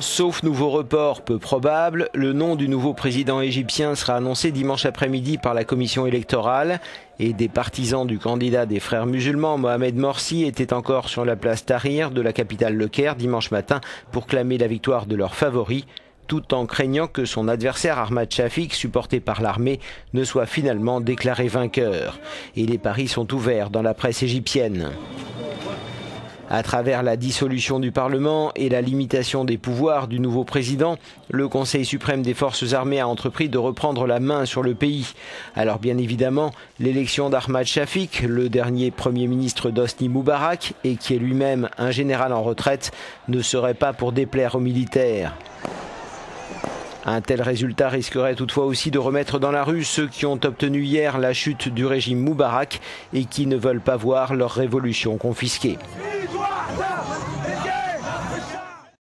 Sauf nouveau report peu probable, le nom du nouveau président égyptien sera annoncé dimanche après-midi par la commission électorale et des partisans du candidat des frères musulmans Mohamed Morsi étaient encore sur la place Tahrir de la capitale Le Caire dimanche matin pour clamer la victoire de leur favori tout en craignant que son adversaire Ahmad Shafik, supporté par l'armée, ne soit finalement déclaré vainqueur. Et les paris sont ouverts dans la presse égyptienne. À travers la dissolution du Parlement et la limitation des pouvoirs du nouveau président, le Conseil suprême des forces armées a entrepris de reprendre la main sur le pays. Alors bien évidemment, l'élection d'Ahmad Shafik, le dernier Premier ministre d'Osni Moubarak, et qui est lui-même un général en retraite, ne serait pas pour déplaire aux militaires. Un tel résultat risquerait toutefois aussi de remettre dans la rue ceux qui ont obtenu hier la chute du régime Moubarak et qui ne veulent pas voir leur révolution confisquée.